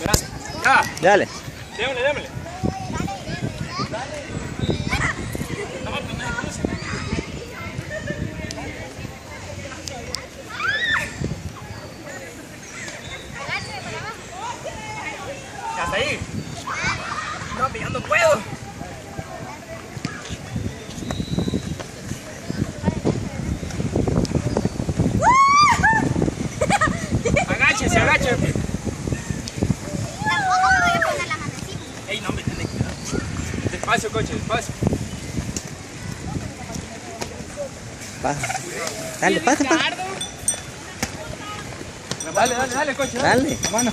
Ya. Dale. Démosle, démosle. Ya Despacio, coche, despacio. Pasa. Dale, pasa, pasa. Dale, dale, dale, coche. Dale, mano.